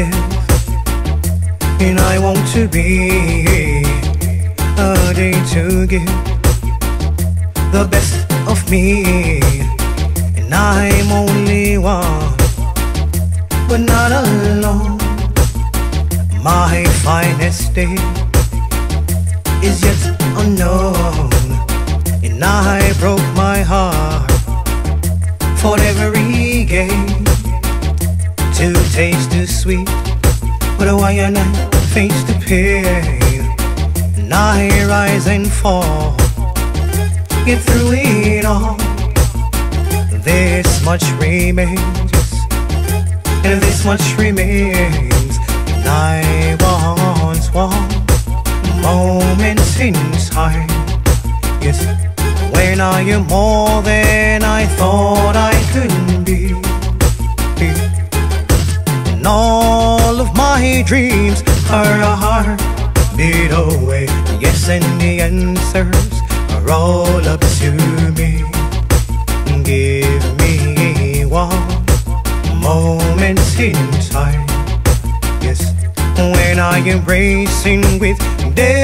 Live, and I want to be a day to give the best of me, and I'm only one, but not alone. My finest day is yet unknown, and I broke my heart for every game to taste the sweet, but why and I face the pain, and I rise and fall, get through it all. This much remains, and this much remains, and I want moments in time. Yes, when I am more than I thought I could be. All of my dreams are a heartbeat away. Yes, and the answers are all up to me. Give me one moment in time. Yes, when I am racing with destiny.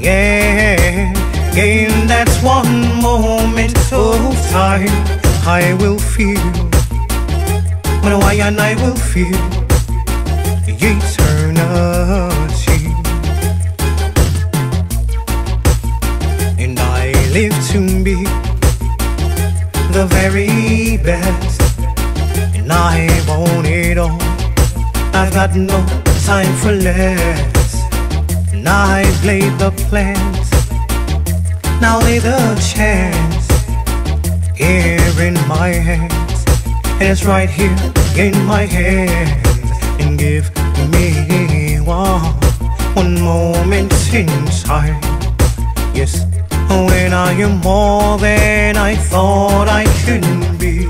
Yeah, in that one moment of time, I will feel, but why and I will feel eternity. And I live to be the very best, and I want it all. I've got no time for less. And I've laid the plans. Now lay the chance here in my hands. And it's right here in my hands. And give me one, one moment in time. Yes, when I am more than I thought I could be.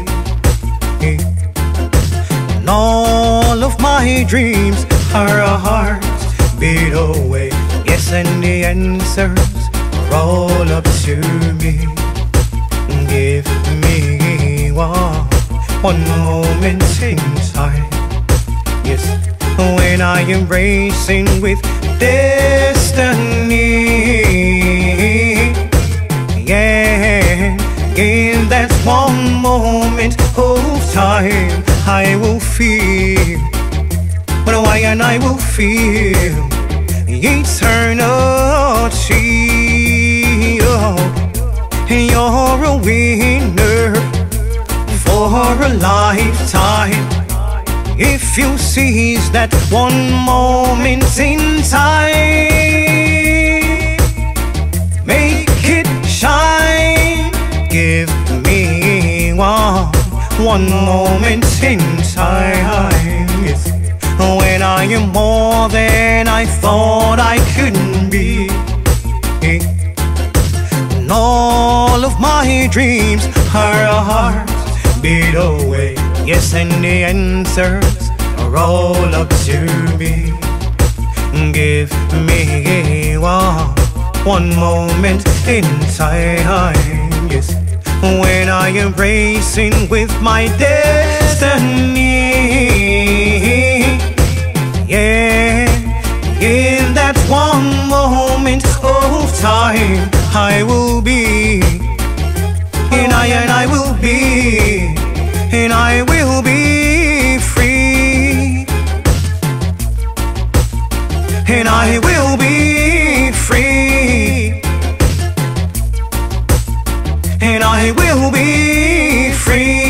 And all of my dreams are a heartbeat away. Yes, and the answers are all up to me. One moment in time. Yes, when I am racing with destiny. Yeah, in that one moment of time, I will feel, but why and I will feel eternity. If you seize that one moment in time, make it shine. Give me one, one moment in time. When I am more than I thought I couldn't be. And all of my dreams are a heartbeat away. Yes, and the answers are all up to me. Give me one, one moment in time. Yes, when I am racing with my destiny. Yeah, in that one moment of time, I will be, and I will be, and I will be free, and I will be free, and I will be free.